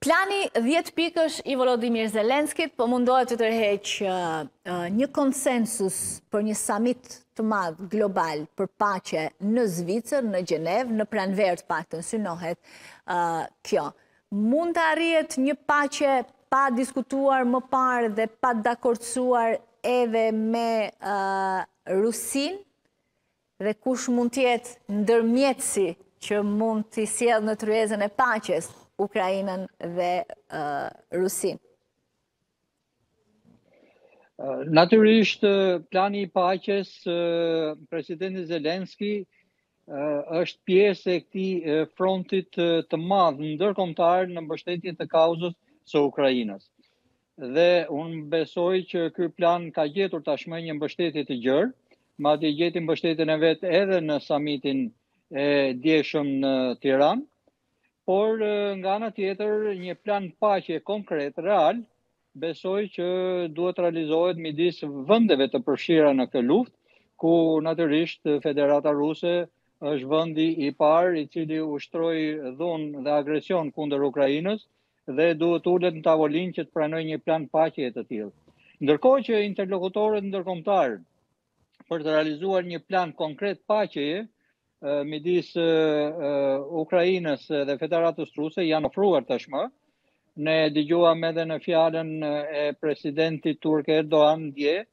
Plani 10 pikësh i Volodymyr Zelenskit po mundohet të tërheq një konsensus për një samit të madh global për paqe në Zvicër, në Gjenevë, në pranverë të paktën synohet kjo. Mund të arrihet një paqe pa diskutuar më parë dhe pa dakordësuar edhe me Rusinë? Dhe kush mund të jetë ndërmjetësi që mund t'i sjellë në tryezën e paqes Ukrainën dhe Rusinë? Natyrisht, plani i paqes i presidentit Zelenski është pjesë e këtij frontit të madh ndërkombëtar në mbështetje të kauzës së Ukrainës. Dhe unë besoj që ky plan ka gjetur tashmë një mbështetje të gjerë, madje gjeti mbështetjen e vet edhe në samitin e djeshëm në Tiranë. Por nga ana tjetër, një plan paqe konkret real besoj që duhet të realizohet midis vendeve të përfshira në këtë luftë, ku natyrisht Federata Ruse është vendi i parë i cili ushtroi dhunë dhe agresion kundër Ukrainës dhe duhet të ulet në tavolinë që të pranojë një plan paqeje të tillë. Ndërkohë që interlokutorët ndërkombëtarë për të realizuar një plan konkret paqeje midis Ukrainës dhe Federatës Ruse janë ofruar tashmë. Ne dëgjuam edhe në fjalën e presidentit turk Erdogan dje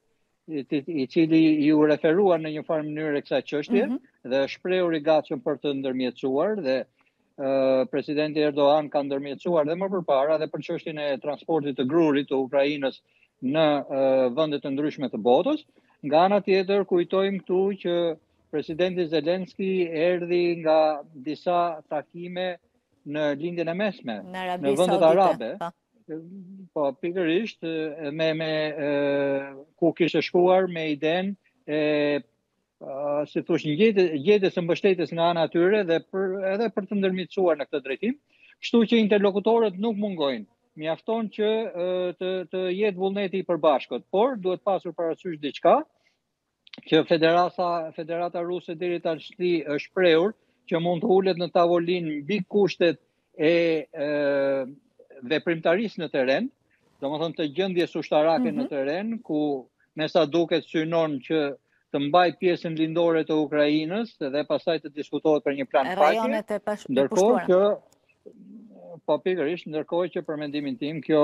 i cili iu referua në një farë mënyre kësaj çështje, mm -hmm. dhe është shprehur i gatshëm për të ndërmjetësuar, dhe uh, presidenti Erdogan ka ndërmjetësuar dhe më përpara dhe për çështjen e transportit të grurit të Ukrainës në uh, vende të ndryshme të botës, nga ana tjetër kujtojmë këtu që presidenti Zelenski erdhi nga disa takime në Lindjen e Mesme, në, në vendet arabe, po. Po, pikërisht, me, me e, ku kishte shkuar me idenë e si të thuash një gjetje gjetjes së mbështetjes nga ana e tyre dhe për edhe për të ndërmjetësuar në këtë drejtim. Kështu që interlokutorët nuk mungojnë. Mjafton që të të jetë vullneti i përbashkët, por duhet pasur parasysh diçka që Federata Federata Ruse deri tashti është shprehur që mund të ulet në tavolinë mbi kushtet e, e veprimtarisë në terren, domethënë të gjendjes ushtarake mm -hmm. në mhm. terren ku me sa duket synon që të mbajë pjesën lindore të Ukrainës dhe pastaj të diskutohet për një plan paqe. Rajonet e pashë ndërkohë që po pikërisht ndërkohë që për mendimin tim kjo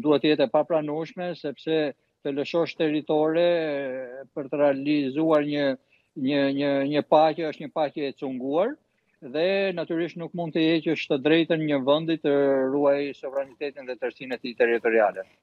duhet të jetë e papranueshme sepse të lëshosh territore për të realizuar një një një një paqe është një paqe e cunguar dhe natyrisht nuk mund të heqësh të drejtën një vendi të ruaj sovranitetin dhe tërësinë e tij territoriale.